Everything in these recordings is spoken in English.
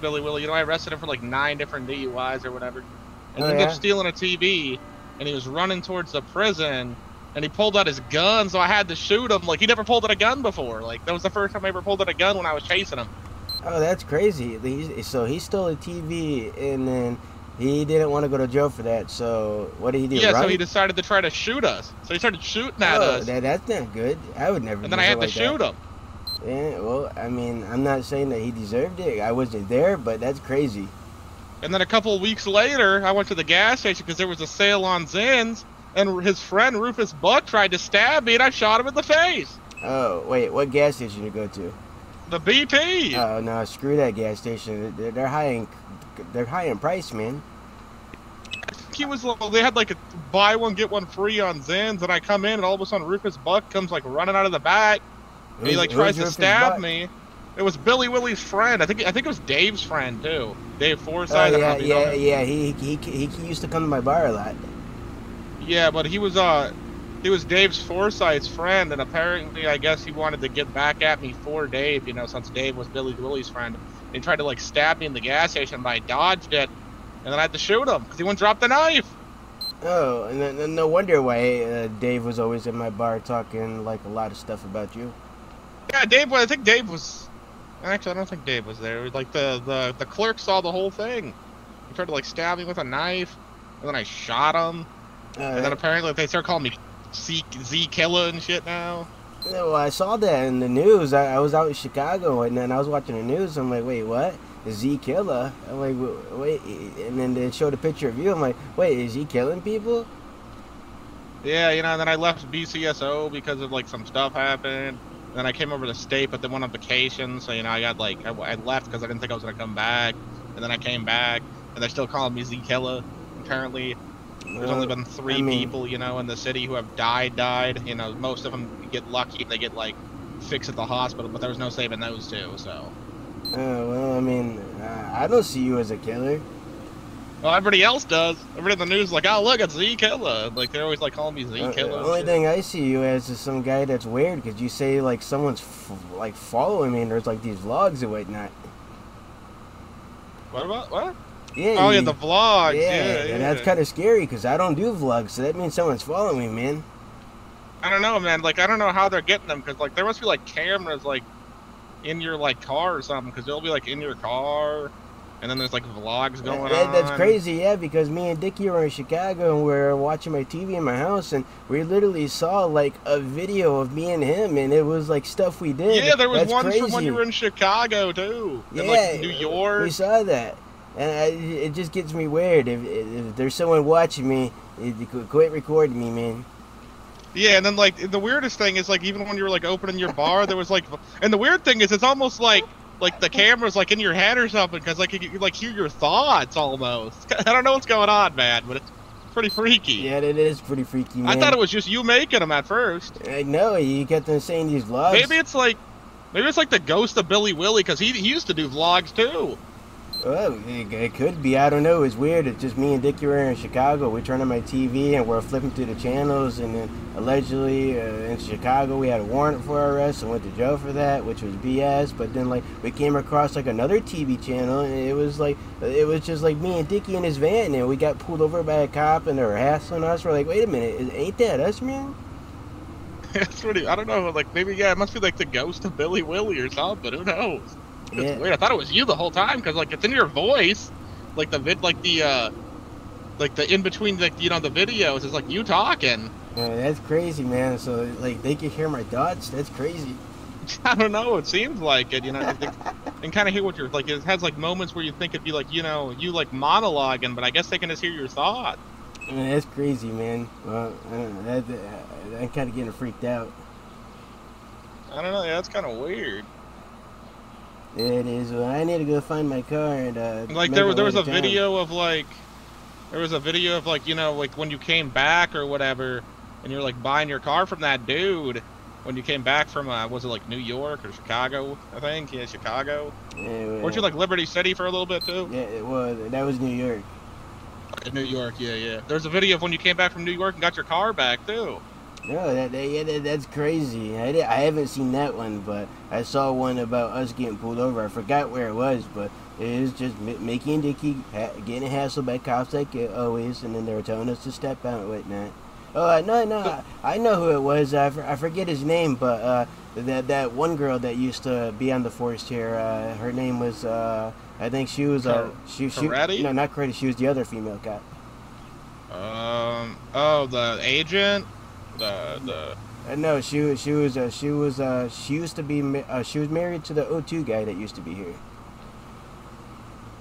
Billy Willie. You know, I arrested him for like nine different DUIs or whatever, and Oh, he ended yeah? up stealing a TV, and he was running towards the prison, and he pulled out his gun, so I had to shoot him. Like he never pulled out a gun before. Like that was the first time I ever pulled out a gun when I was chasing him. Oh, that's crazy. So he stole a TV and then he didn't want to go to jail for that. So what did he do? Yeah, run? so he decided to try to shoot us. So he started shooting at oh, us, that, that's not good. I would never. and then I had to something like shoot him. Yeah, well, I mean, I'm not saying that he deserved it. I wasn't there, but that's crazy. And then a couple of weeks later, I went to the gas station because there was a sale on Zyns, and his friend Rufus Buck tried to stab me, and I shot him in the face. Oh, wait, what gas station you go to? The BP. Oh no, screw that gas station. They're, they're high in, they're high in price, man. he was they had like a buy one get one free on Zyns, and I come in, and all of a sudden Rufus Buck comes like running out of the back, and he like tries to stab me. It was Billy Willie's friend. I think I think it was Dave's friend too. Dave Oh Forsythe. I yeah, know yeah, yeah. He, he he he used to come to my bar a lot. Yeah, but he was uh he was Dave's Forsythe's friend, and apparently I guess he wanted to get back at me for Dave, you know, since Dave was Billy Willie's friend. He tried to like stab me in the gas station, but I dodged it, and then I had to shoot him because he wouldn't drop the knife. Oh, and then, then no wonder why uh, Dave was always in my bar talking like a lot of stuff about you. Yeah, Dave. I think Dave was. Actually, I don't think Dave was there. Like the the the clerk saw the whole thing. He tried to like stab me with a knife, and then I shot him. Uh, And then apparently they start calling me Z Z Killer and shit now. Yeah, Well, I saw that in the news. I, I was out in Chicago and then I was watching the news. I'm like, wait, what? Is he killer? I'm like, wait. And then they showed a picture of you. I'm like, wait, is he killing people? Yeah, you know. And then I left BCSO because of like some stuff happened. Then I came over to state, but then went on vacation. So you know, I got like I, I left because I didn't think I was gonna come back. And then I came back, and they're still calling me Z Killer. Apparently, There's only been three I mean- people, you know, in the city who have died. Died. You know, most of them get lucky; they get like fixed at the hospital. But there was no saving those two. So, Uh, well, I mean, uh, I don't see you as a killer. Well, everybody else does. Everybody in the news is like, "Oh, look, it's Z Killer." Like they're always like calling me Z Uh, the only thing I see you as is some guy that's weird because you say like someone's f- like following me and there's like these vlogs and whatnot. What about what? Yeah. Oh yeah, the vlogs. yeah, Yeah, yeah. and that's kind of scary because I don't do vlogs, so that means someone's following me, man. I don't know, man. Like I don't know how they're getting them because like there must be like cameras like in your like car or something because they'll be like in your car, and then there's like vlogs going That- on. That's crazy, yeah, because me and Dickie were in Chicago and we are watching my TV in my house, and we literally saw like a video of me and him, and it was like stuff we did. Yeah, there was That's one crazy. from when you were in Chicago too. yeah, and, like New York. We saw that, and I, it just gets me weird. If, if there's someone watching me, it, it- quit recording me, man. Yeah, and then like the weirdest thing is like even when you were like opening your bar, there was like, and the weird thing is it's almost like like the camera's like in your head or something because like you can, like hear your thoughts almost. I don't know what's going on, man, but it's pretty freaky. Yeah, it is pretty freaky, man. I thought it was just you making them at first. I know you kept on saying these vlogs. Maybe it's like maybe it's like the ghost of Billy Willie because he, he used to do vlogs too. Well, it, it could be. I don't know. It's weird. It's just me and Dickie were in Chicago. We turned on my TV and we're flipping through the channels. And then allegedly uh, in Chicago, we had a warrant for arrest and went to jail for that, which was BS. But then like we came across like another TV channel, and it was like it was just like me and Dickie in his van, and we got pulled over by a cop, and they were hassling us. We're like, wait a minute, ain't that us, man? it's pretty. I don't know. Like maybe yeah, it must be like the ghost of Billy Willie or something. But who knows? It's Yeah. weird. I thought it was you the whole time because like it's in your voice, like the vid, like the uh, like the in between like you know the videos is like you talking. Uh, that's crazy, man. So like they can hear my thoughts. That's crazy. I don't know. It seems like it, you know, it- and kind of hear what you're like. It has like moments where you think it'd be like you know you like monologuing, but I guess they can just hear your thoughts. Man, that's crazy, man. Well, I don't know. That, that, I'm kind of getting freaked out. I don't know. Yeah, that's kind of weird. It is. I need to go find my car and uh. Like there was there was a town. video of like there was a video of like you know like when you came back or whatever, and you're like buying your car from that dude. When you came back from, uh, was it like New York or Chicago? I think, yeah, Chicago. Yeah, well, Weren't you like Liberty City for a little bit too? Yeah, it was. that was New York. In New York, yeah, yeah. There's a video of when you came back from New York and got your car back too. No, that, that yeah, that, that's crazy. I, di- I haven't seen that one, but I saw one about us getting pulled over. I forgot where it was, but It was just Micky and Dickie ha- getting hassled by cops like always, and then they were telling us to step out and whatnot. Oh, uh, no, no, I, I know who it was. I, I forget his name, but uh, that that one girl that used to be on the force here, Uh, her name was. Uh, I think she was. Uh, she, she? No, not Coretti. She was the other female cop. Um. Oh, the agent. The the. Uh, no, she was. She was. Uh, she was. Uh, she used to be. Uh, she was married to the O2 guy that used to be here.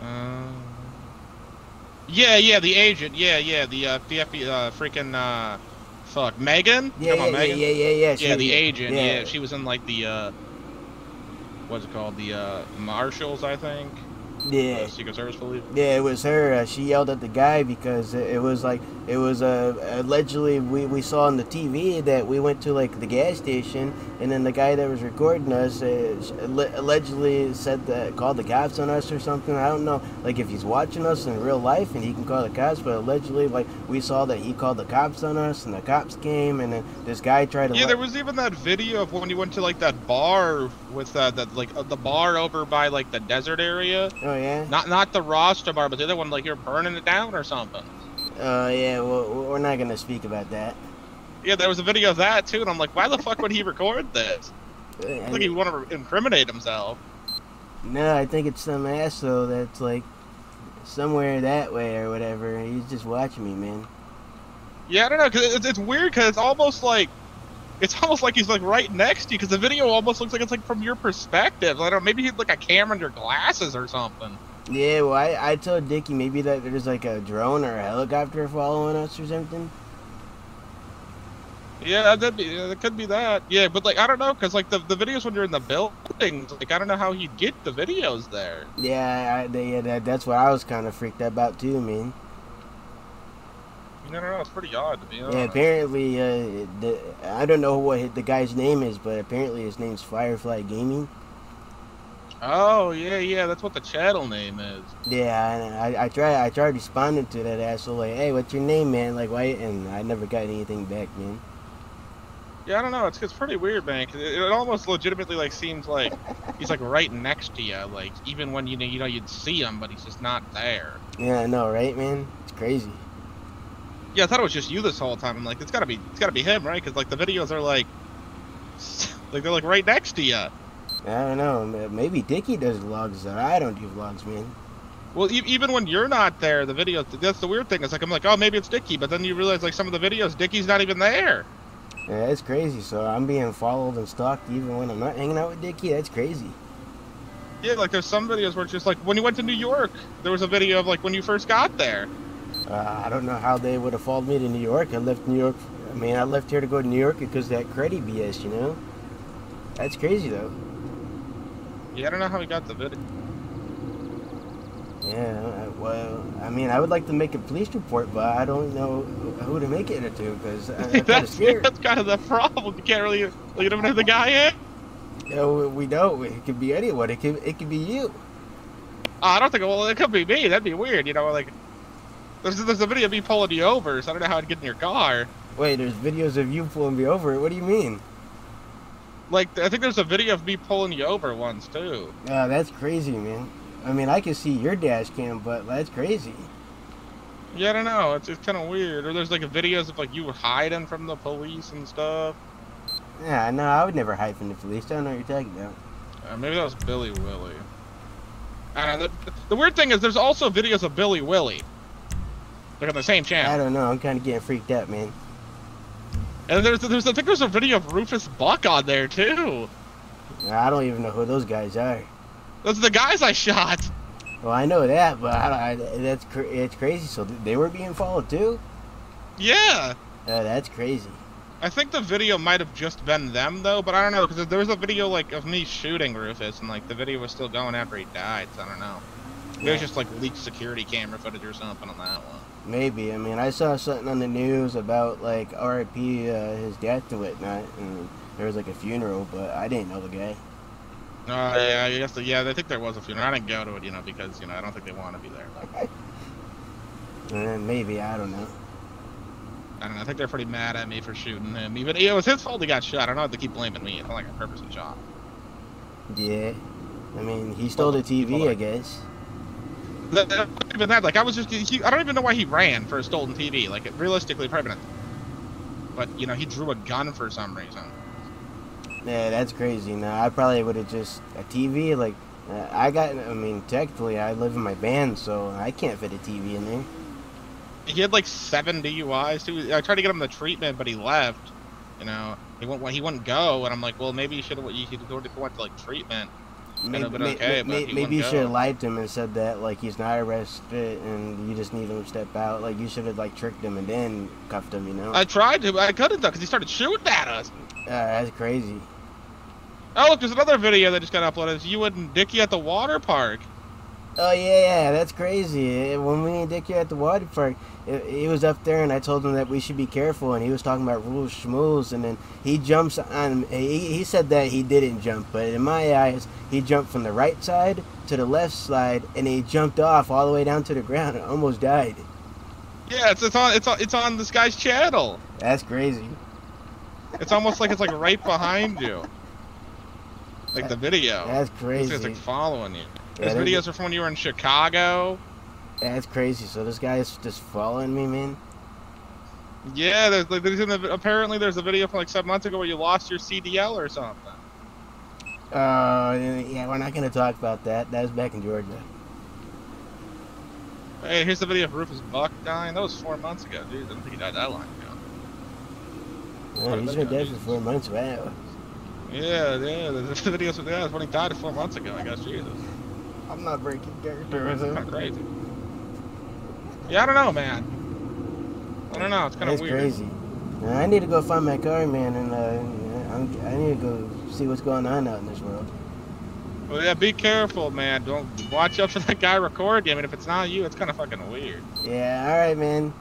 Um. Yeah, yeah, the agent. Yeah, yeah, the uh, the FBI, uh, freaking uh, fuck, Megan. Yeah, Come on, yeah, yeah, Megan. yeah, yeah, yeah. she- Yeah, the agent. Yeah. yeah. she was in like the uh, what's it called? The uh, marshals, I think. Yeah. Uh, Secret Service police. Yeah, it was her. Uh, she yelled at the guy because it, it was like it was uh, allegedly we, we saw on the TV that we went to like the gas station and then the guy that was recording us uh, allegedly said that called the cops on us or something. I don't know like if he's watching us in real life and he can call the cops, but allegedly like we saw that he called the cops on us and the cops came and then this guy tried to Yeah, there was even that video of when you went to like that bar with uh, that like uh, the bar over by like the desert area. oh yeah Not not the Rasta bar, but the other one like you're burning it down or something. Oh yeah well we're not gonna speak about that. Yeah, there was a video of that too, and I'm like, why the fuck would he record this? Uh, I think he want to incriminate himself. No, I think it's some asshole that's like somewhere that way or whatever. He's just watching me, man. Yeah, I don't know, cause it's, it's weird, cause it's almost like it's almost like he's like right next to you, cause the video almost looks like it's like from your perspective. I don't know, maybe he had like a camera in your glasses or something. Yeah, well, I, I told Dickie maybe that there's like a drone or a helicopter following us or something. Yeah, that'd be that could be that. Yeah, but like I don't know, cause like the the videos when you're in the buildings, like I don't know how he'd get the videos there. Yeah, I, they, yeah that, that's what I was kind of freaked about too, man. You know, no, it's pretty odd to be honest. Yeah, apparently, uh, the, I don't know what the guy's name is, but apparently his name's Firefly Gaming. Oh yeah, yeah, that's what the channel name is. Yeah, I, I tried I tried responding to that asshole like, hey, what's your name, man? Like, why? And I never got anything back, man. Yeah, I don't know. It's it's pretty weird, man. 'cause it, it almost legitimately like seems like he's like right next to you. Like even when you know you know you'd see him, but he's just not there. Yeah, I know, right, man? It's crazy. Yeah, I thought it was just you this whole time. I'm like, it's gotta be it's gotta be him, right? Because like the videos are like like they're like right next to you. I don't know. Maybe Dickie does vlogs. Though. I don't do vlogs, man. Well, e- even when you're not there, the videos. That's the weird thing. It's like I'm like, oh, maybe it's Dickie, but then you realize like some of the videos, Dickie's not even there. Yeah, it's crazy. So I'm being followed and stalked even when I'm not hanging out with Dickie. That's crazy. Yeah, like there's some videos where it's just like when you went to New York, there was a video of like when you first got there. Uh, I don't know how they would have followed me to New York. I left New York. I mean, I left here to go to New York because that credit BS, you know. That's crazy though. Yeah, I don't know how he got the video. Yeah. Uh, well, I mean, I would like to make a police report, but I don't know who to make it to because I'm kind of that's, scared. that's kind of the problem. You can't really, you don't know who the guy is. You know, we know it could be anyone. It could it could be you. I don't think. Well, it could be me. That'd be weird. You know, like there's there's a video of me pulling you over, so I don't know how I'd get in your car. Wait, there's videos of you pulling me over. What do you mean? Like I think there's a video of me pulling you over once too. Oh, that's crazy, man. I mean, I can see your dash cam, but that's crazy. Yeah, I don't know. It's it's kind of weird. Or there's like videos of like you hiding from the police and stuff. Yeah, no, I would never hide from the police. I don't know what you're talking about. Uh, maybe that was Billy Willie. I don't know. The, the weird thing is there's also videos of Billy Willie. Like on the same channel. I don't know. I'm kind of getting freaked out, man. And there's there's I think there's a video of Rufus Buck on there too. I don't even know who those guys are. Those are the guys I shot. Well, I know that, but I, I, that's cr- it's crazy. So they were being followed too. Yeah. Uh, that's crazy. I think the video might have just been them though, but I don't know because there was a video like of me shooting Rufus, and like the video was still going after he died. So I don't know. It Yeah. was just like leaked security camera footage or something on that one. Maybe. I mean, I saw something on the news about like R.I.P. Uh, his death and whatnot, and there was like a funeral, but I didn't know the guy. Uh, yeah, I guess. The, yeah, I think there was a funeral. I didn't go to it, you know, because you know I don't think they want to be there. Uh, maybe I don't know. I don't know. I think they're pretty mad at me for shooting him. Even it was his fault he got shot. I don't have to keep blaming me. It's not like I purposely shot. Yeah. I mean, he stole the TV. I guess. That- Even that, like I was just, he, I don't even know why he ran for a stolen TV. Like it, realistically, probably been a- But you know, he drew a gun for some reason. Yeah, that's crazy. No, I probably would have just a TV. Like, uh, I got. I mean, technically, I live in my van, so I can't fit a TV in there. He had like seven DUIs too. I tried to get him the treatment, but he left. You know, he wouldn't. He wouldn't go, and I'm like, well, maybe you should have. You should go to went to like treatment. Maybe, okay, he maybe you should have lied to him and said that like he's not arrested and you just need him to step out. Like you should have like tricked him and then cuffed him. You know? I tried to, but I couldn't though, because he started shooting at us. uh, that's crazy. Oh, look, there's another video that just got uploaded. It's you and Dickie at the water park. Oh yeah, yeah, that's crazy. Eh, When we and Dickie at the water park, eh, he was up there, and I told him that we should be careful, and he was talking about rules schmools, and then he jumps on. He, he said that he didn't jump, but in my eyes, he jumped from the right side to the left side, and he jumped off all the way down to the ground and almost died. Yeah, it's, it's on it's on it's on this guy's channel. That's crazy. It's almost like it's like right behind you. Like the video. That's crazy. guy's like following you. Yeah, His there's- videos are from when you were in Chicago. That's crazy. So this guy is just following me, man. Yeah, there's like there's in the, apparently there's a video from like seven months ago where you lost your CDL or something. Uh, yeah, we're not gonna talk about that. That was back in Georgia. Hey, here's the video of Rufus Buck dying. That was four months ago, dude. I don't think he died that long ago. Oh, he's been dead for four months. Wow. Yeah, yeah. The the videos of that when he died four months ago. I guess Jesus, I'm not breaking character with kind of crazy. Yeah, I don't know, man. I don't know. It's kind of weird. crazy. Now, I need to go find my car, man, and uh, I'm, I need to go see what's going on out in this world. Well, yeah, be careful, man. Don't watch out for that guy recording. I mean, if it's not you, it's kind of fucking weird. Yeah, all right, man.